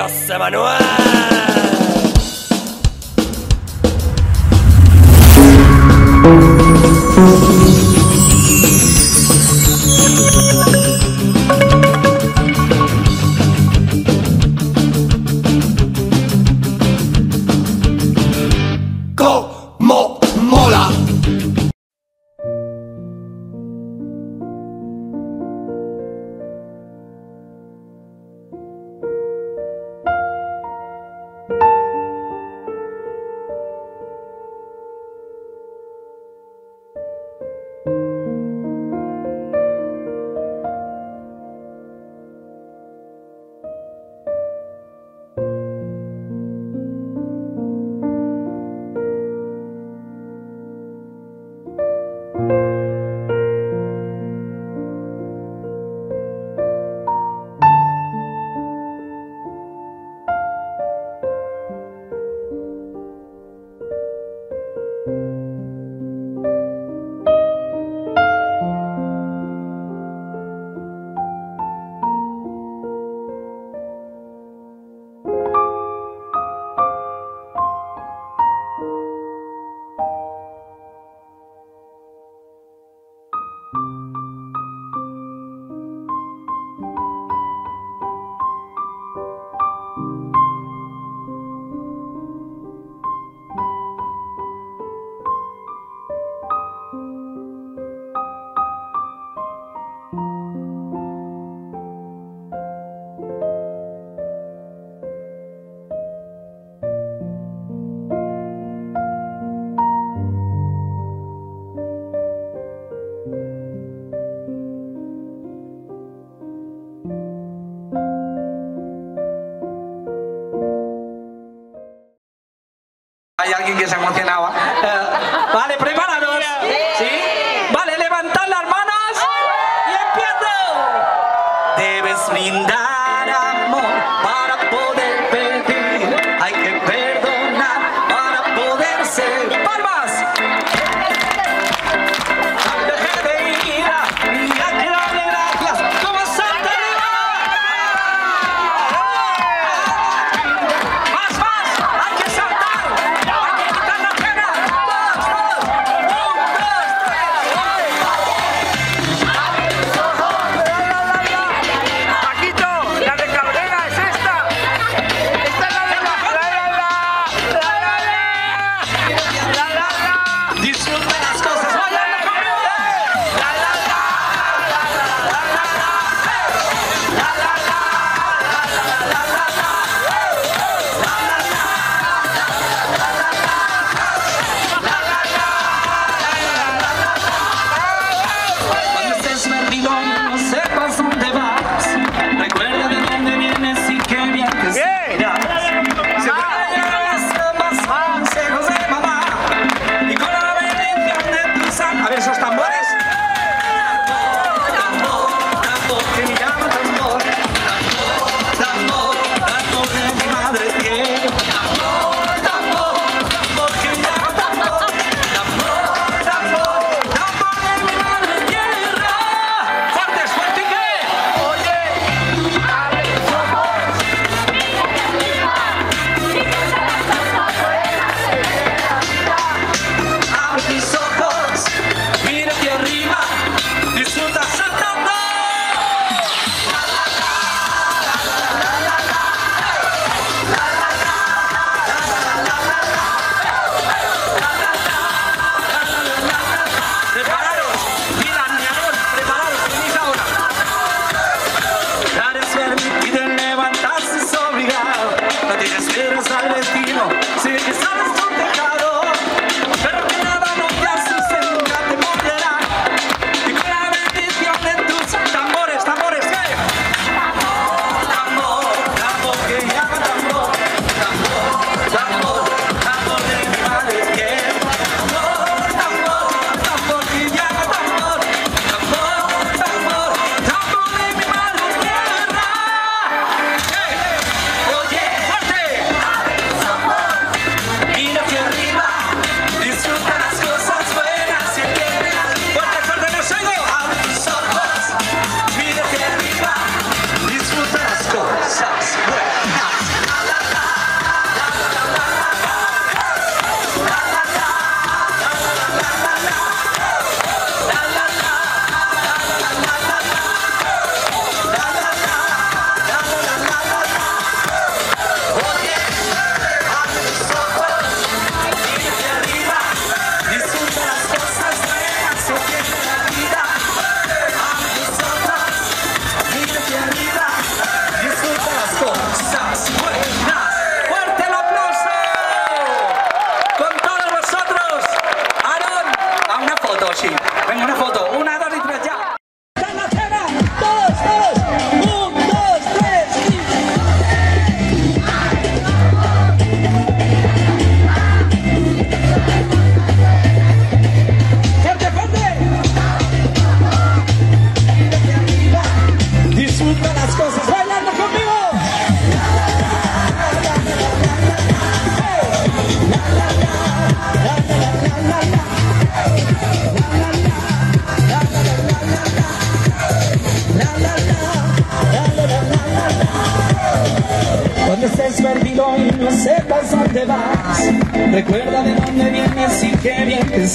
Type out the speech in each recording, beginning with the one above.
よ様のは。Hay alguien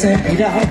bien te sentirás.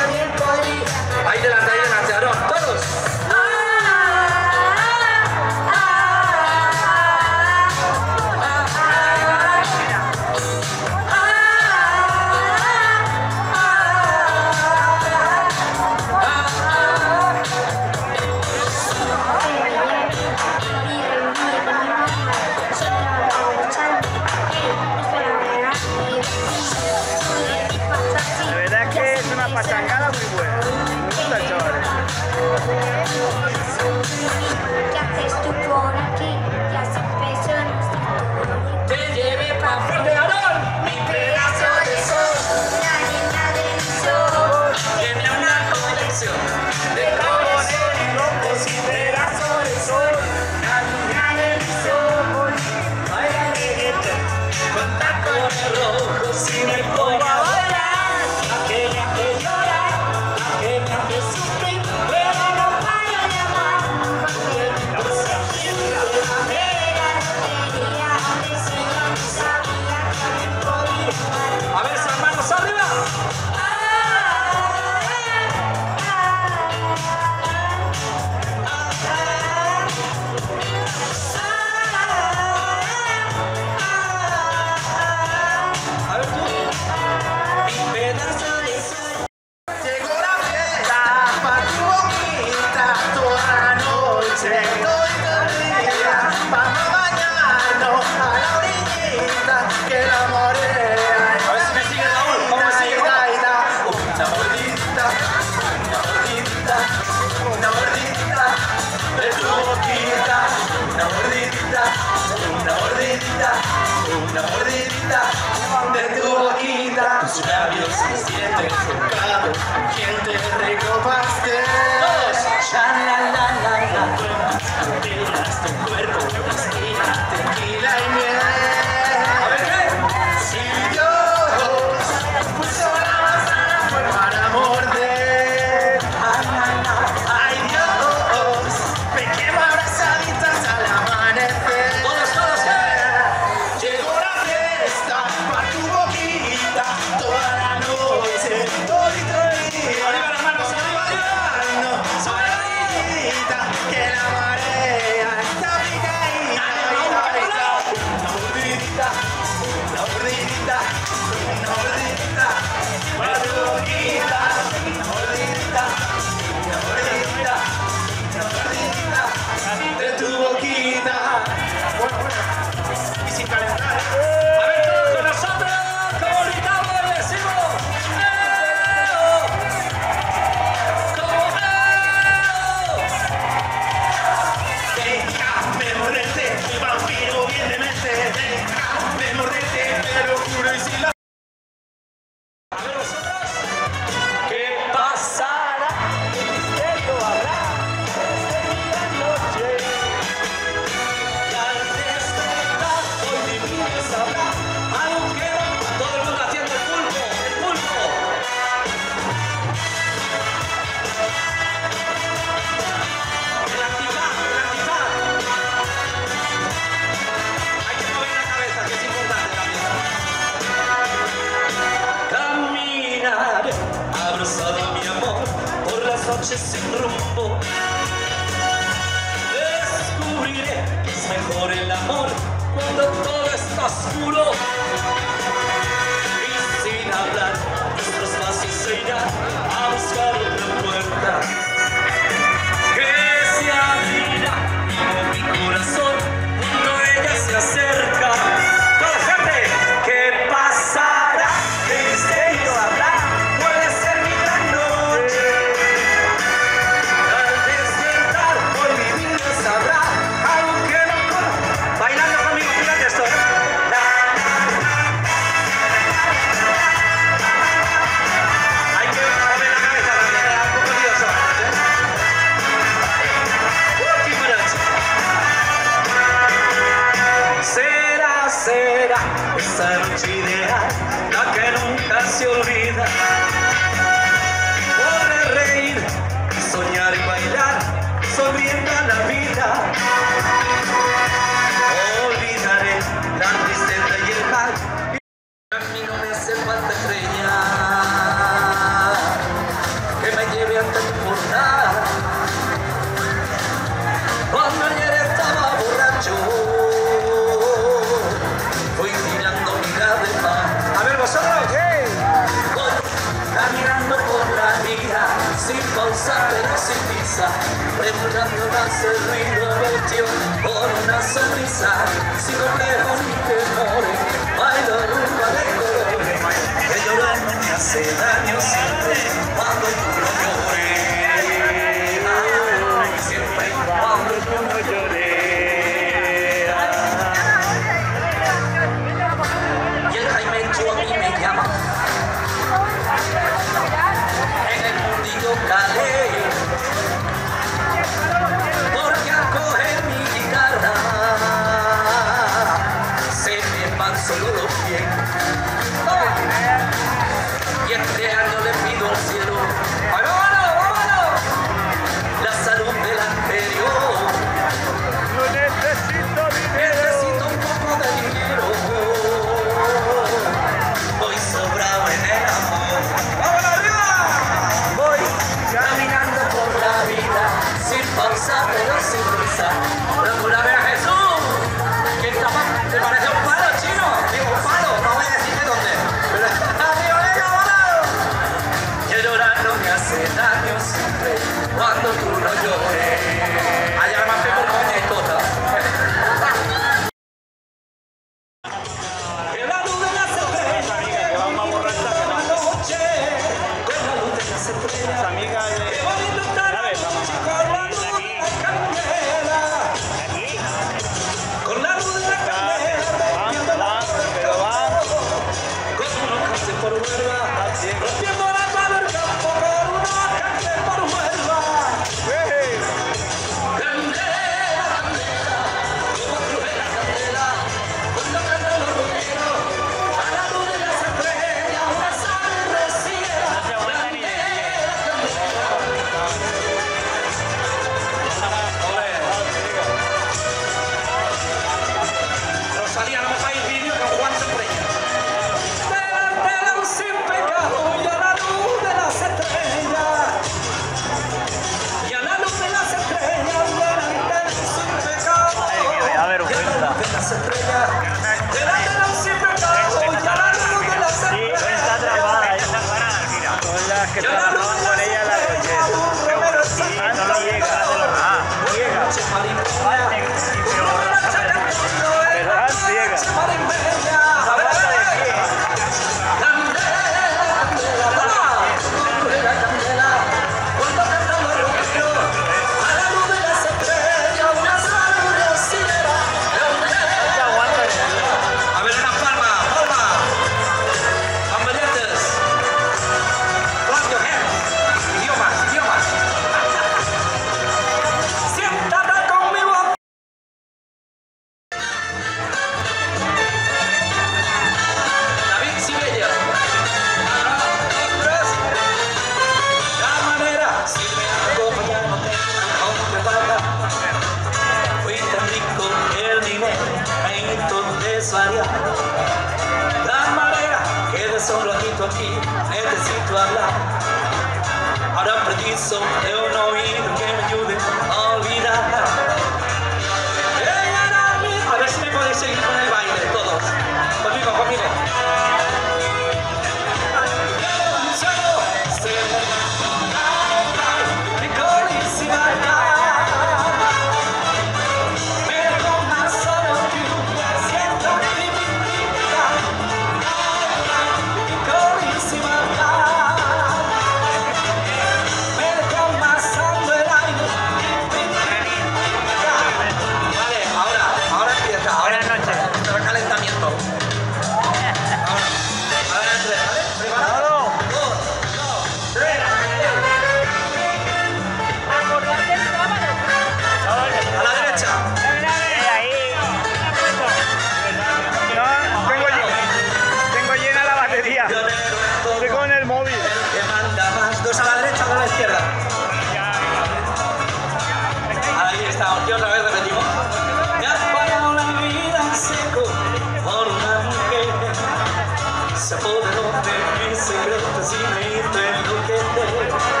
donde mis secretos sin me tengo que.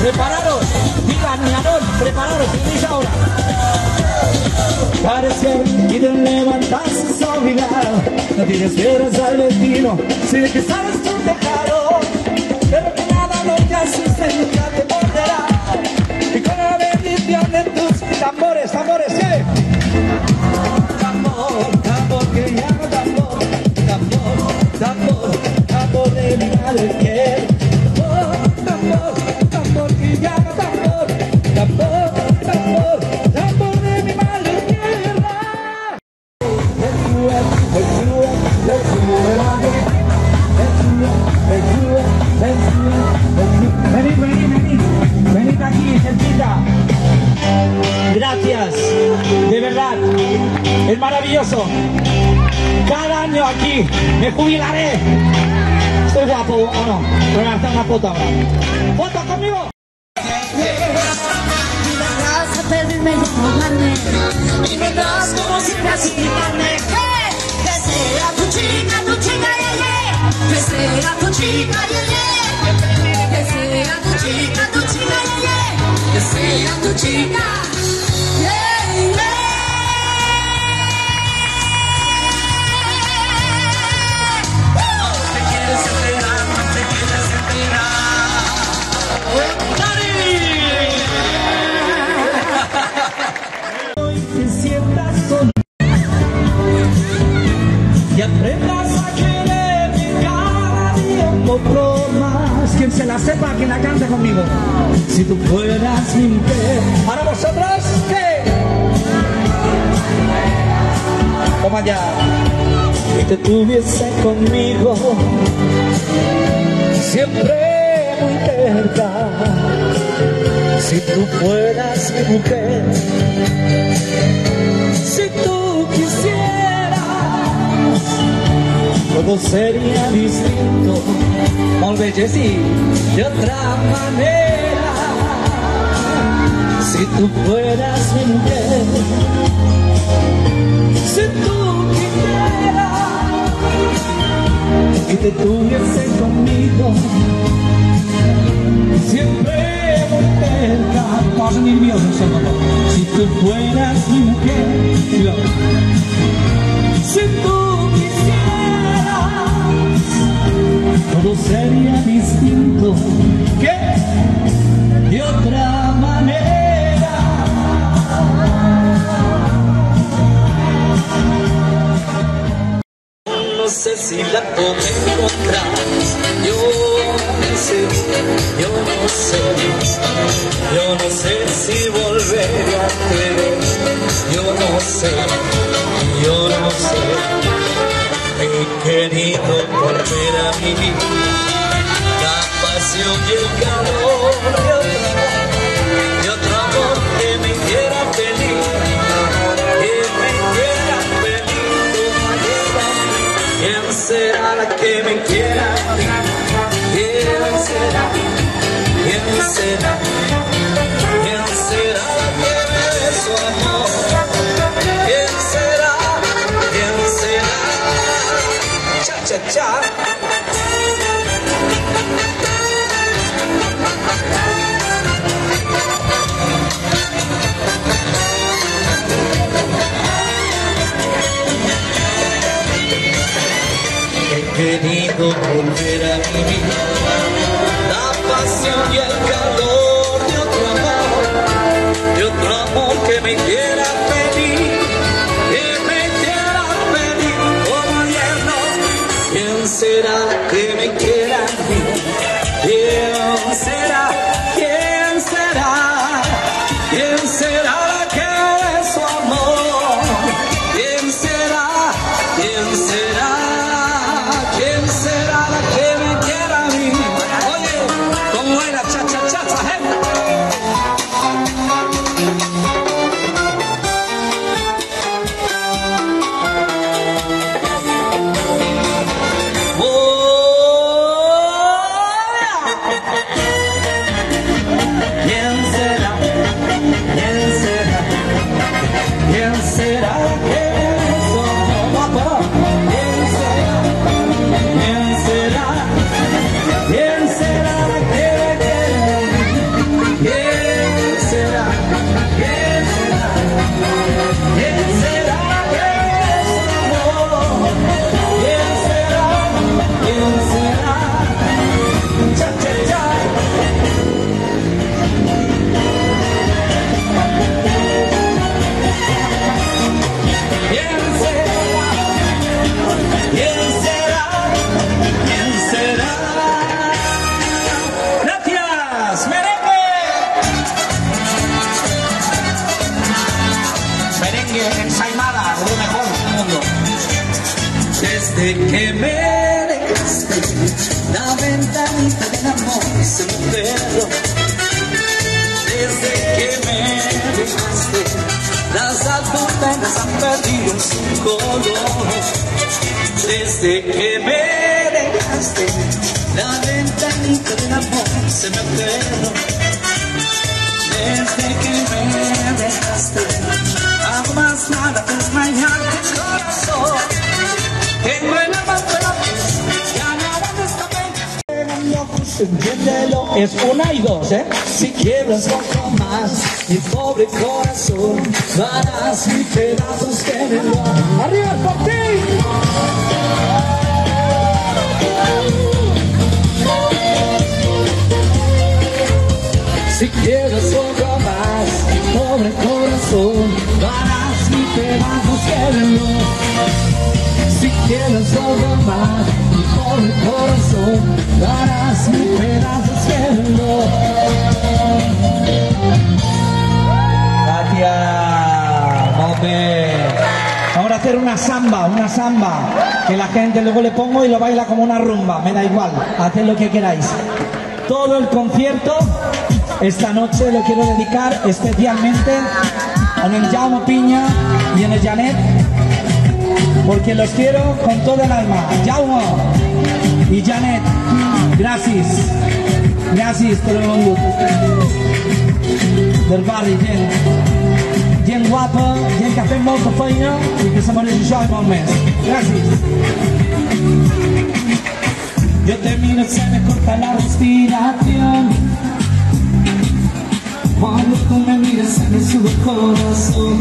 Prepararos, digan mi amor, prepararos, dice ahora. Parece y de levantarse olvidado, no tienes piedras al destino, si de que sabes tu tejado, pero que nada no te asuste, nunca te morderá. Y con la bendición de tus tambores, tambores, ¿qué? Tambor, tambor que llama tambor, tambor, tambor, tambor de mi madre Cada año aquí me jubilaré. Estoy guapo o no, voy a hacer una foto ahora. ¡Foto conmigo! ¡Eh! Sea tu tu Que sea tu aprendas a quererme cada día un poco más. Quien se la sepa, quien la cante conmigo. Si tú fueras mi mujer, para vosotros, ¿qué? Toma ya. Y te tuviese conmigo. Siempre muy cerca. Si tú fueras mi mujer, todo sería distinto. Jessie, de otra manera. Si tú fueras mi mujer, si tú quisieras y te tuviese conmigo, siempre muy cerca. Posa nervioso, Salvador. Si tú fueras mi mujer, si tú todo sería distinto. ¿Qué? De otra manera. No sé si la podré encontrar. Querido volver a vivir. La pasión y el calor de otro amor, de otro amor que me hiciera feliz, han perdido su color. Desde que me dejaste, la ventanita del amor se me cerró. Desde que me dejaste, hago más nada que desmayarte el corazón. Tengo el nada me escapa. Entiéndelo, es una y dos, ¿eh? Si quiebras poco más mi pobre corazón, darás mis pedazos que me. ¡Arriba el Fortín! Si quieres poco más, mi pobre corazón, darás mis pedazos que me. Si quieres algo más, mi pobre corazón, darás mi pedazo cielo. Gracias, molt bé. Ahora hacer una samba, una samba, que la gente luego le pongo y lo baila como una rumba, me da igual, haced lo que queráis. todo el concierto. Esta noche lo quiero dedicar especialmente a el Jaume Piña y en el Janet, porque los quiero con todo el alma. Jaume y Janet, gracias. Gracias todo el mundo del barri, gent guapa, ha fet molta feina i que se mereix això i molt més. Gràcies. Yo termino, se me corta la respiración. Cuando tú me miras, se me sube el corazón.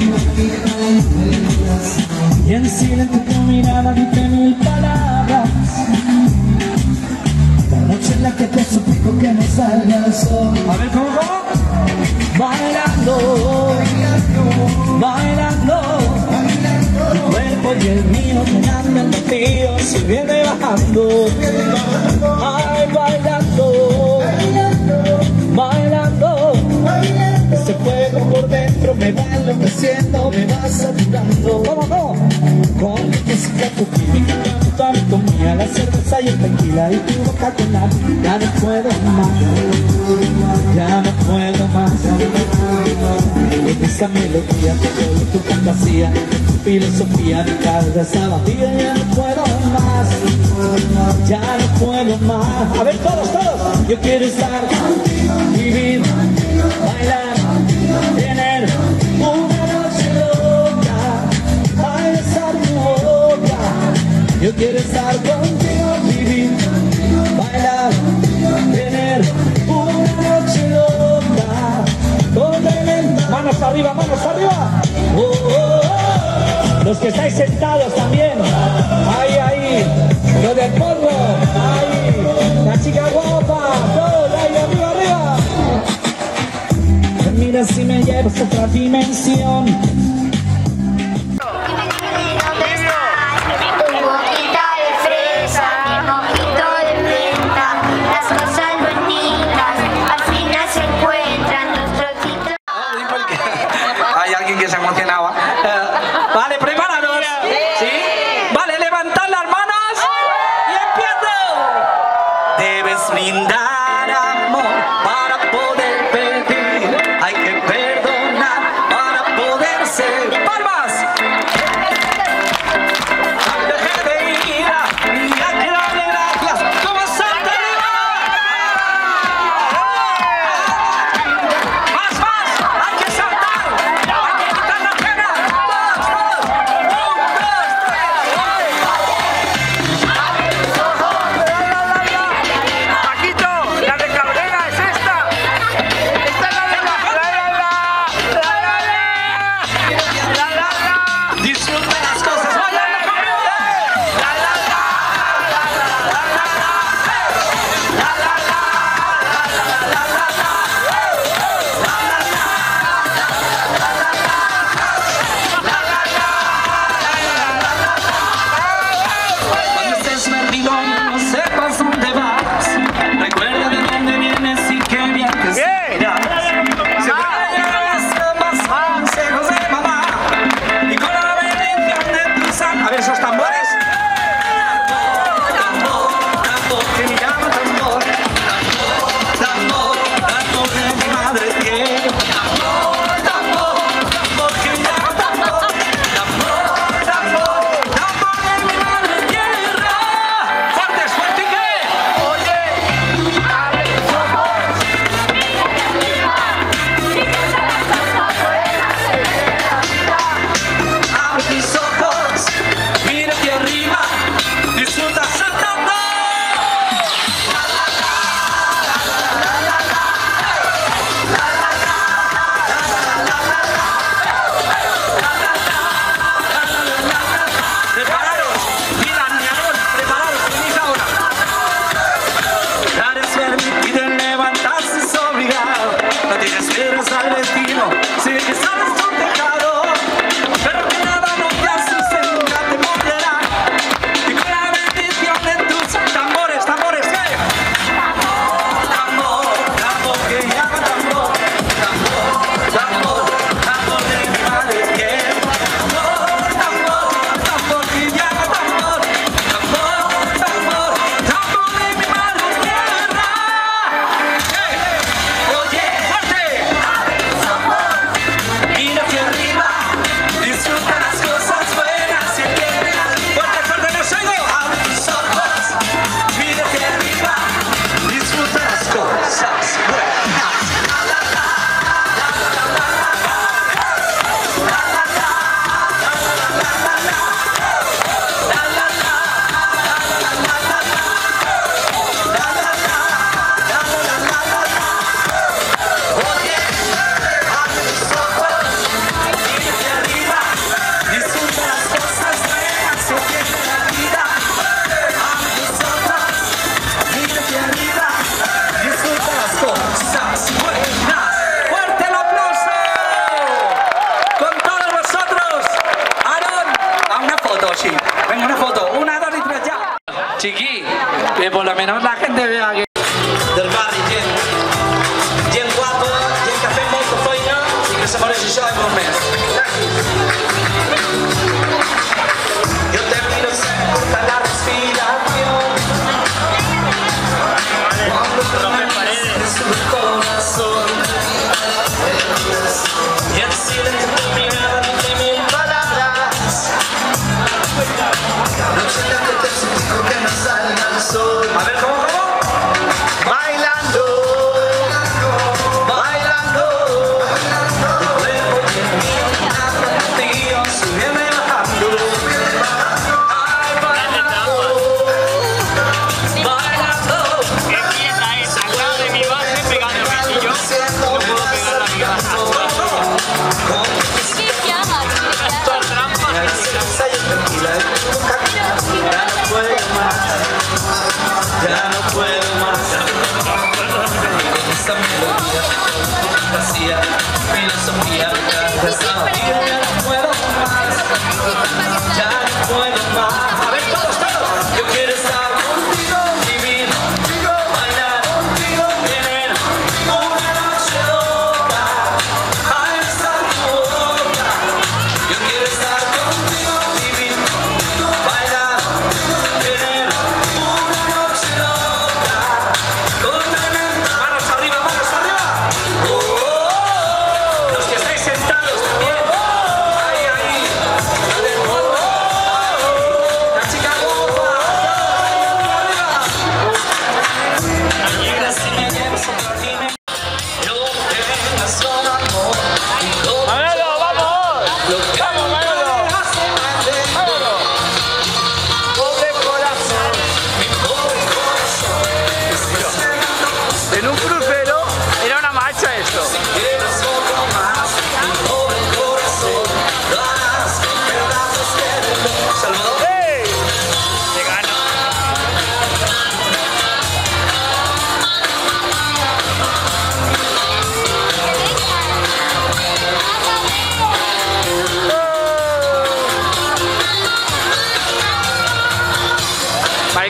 Y en silencio tu mirada dice mil palabras. La noche en la que te suplico que no salga el sol. A ver, ¿cómo, cómo? Bailando, y el mío llenando el vacío, subiendo y bajando. Ay, bailando, bailando, ese fuego por dentro me va enloqueciendo, me va saturando. ¿Cómo no? Con mi música, tu química, tu anatomía, la cerveza y el tequila y tu boca con la ya no puedo más, ya no puedo más. Esa melodía, todo tu fantasía, filosofía, mi cabeza vacía, ya no puedo más, ya no puedo más. A ver, todos, todos, yo quiero estar contigo, vivir, bailar, tener una noche loca, a besar tu boca. Yo quiero estar contigo, vivir, bailar, Manos arriba, manos arriba. Oh, oh, oh. Los que estáis sentados también. Ahí, ahí. Lo del polvo. Ahí. La chica guapa. Todos ahí, arriba, arriba. Mira si me llevas a otra dimensión.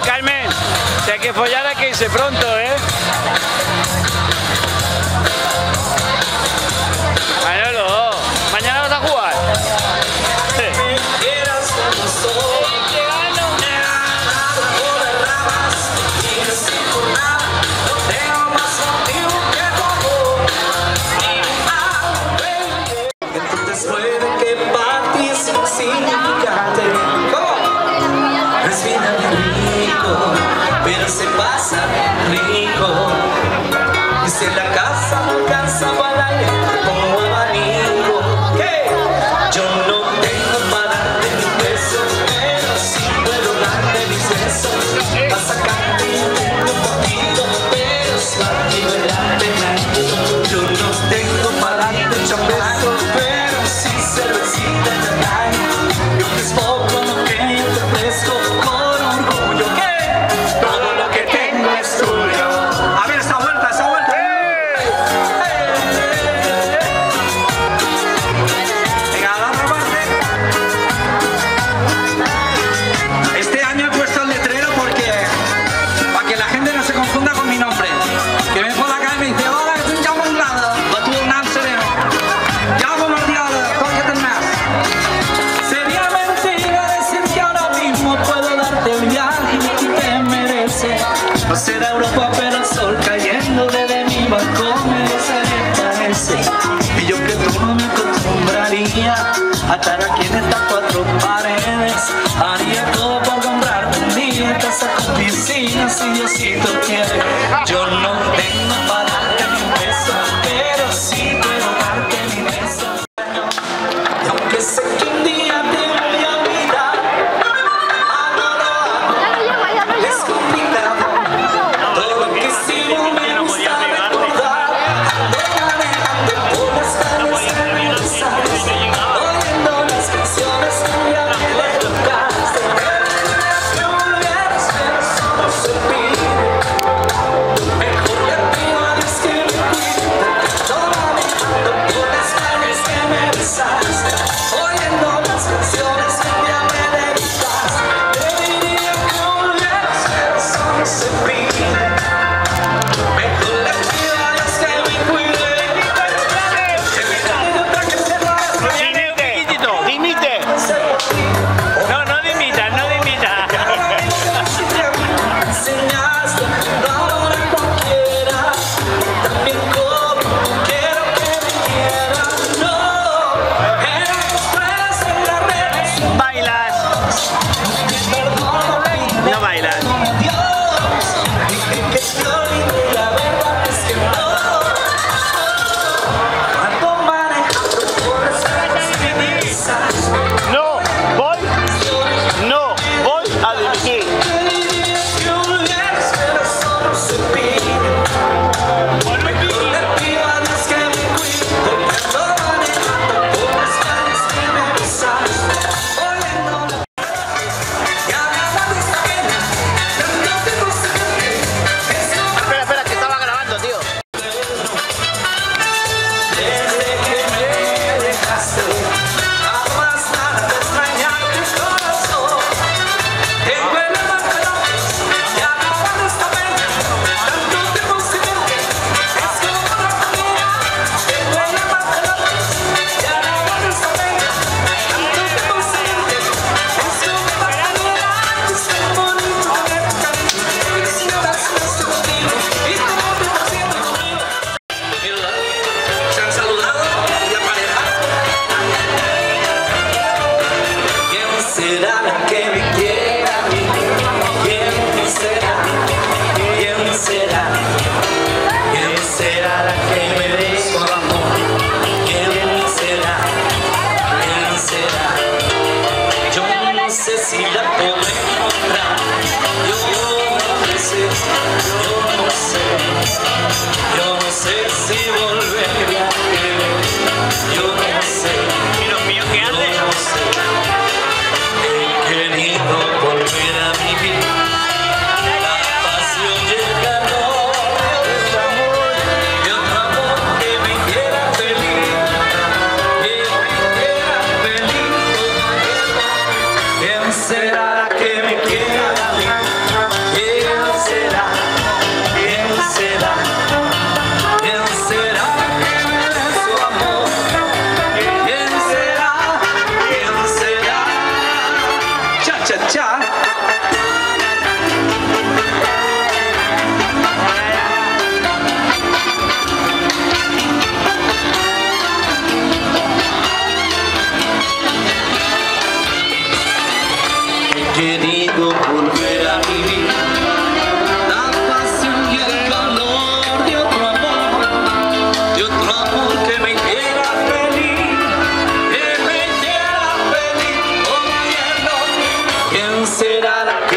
Carmen, si hay que follar hay que hice pronto, ¿eh?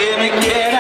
Give me, give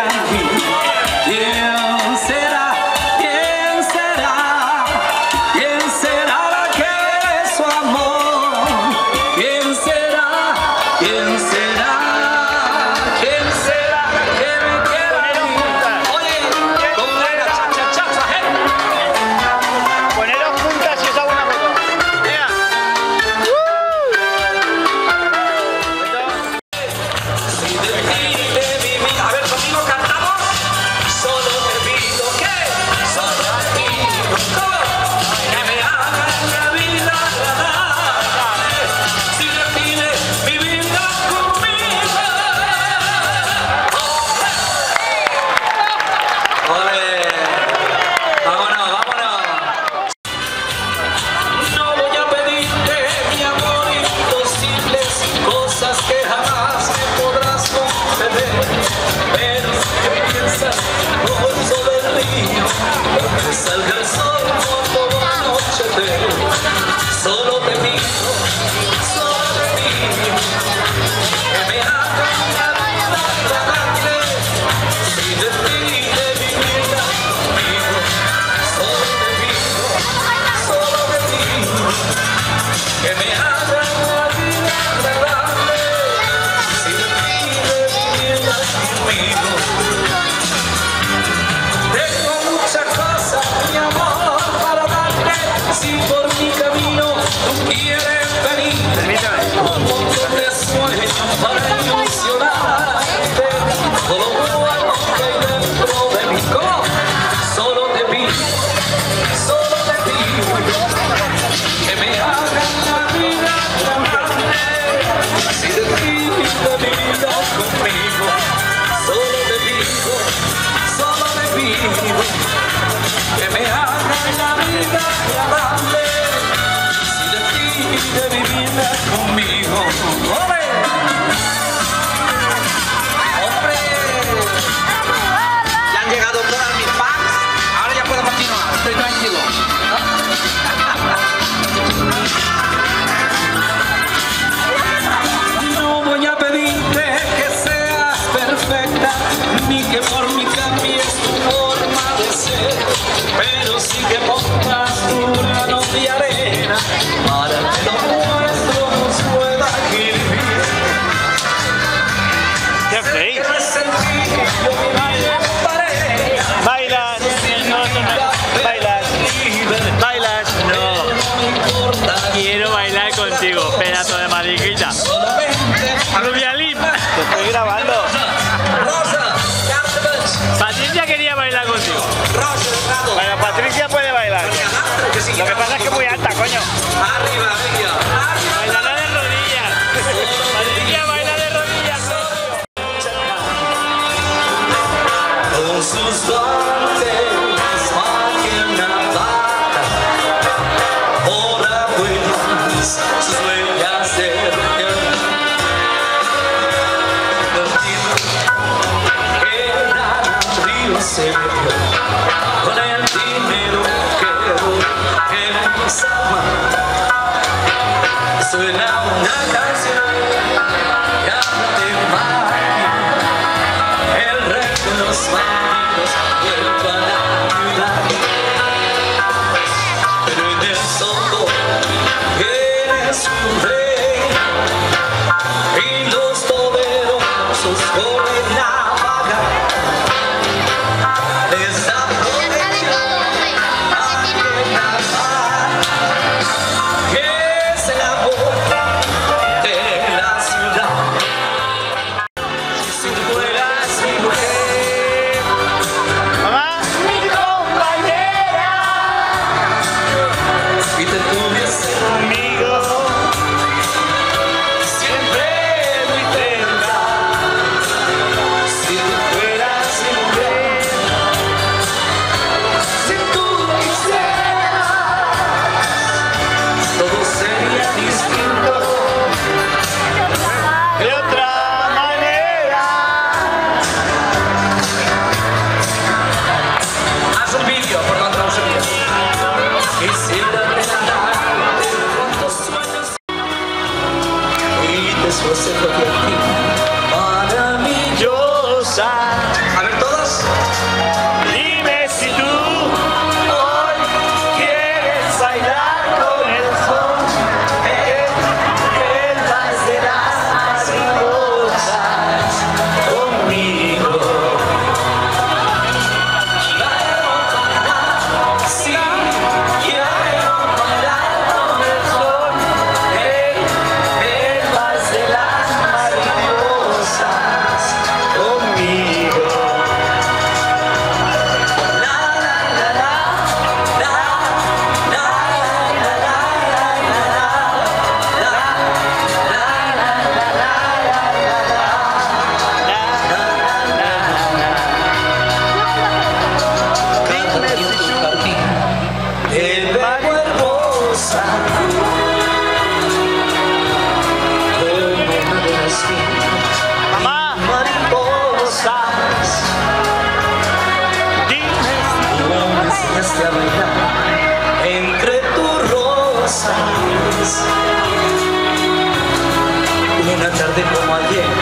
Una tarde como ayer, maravillosa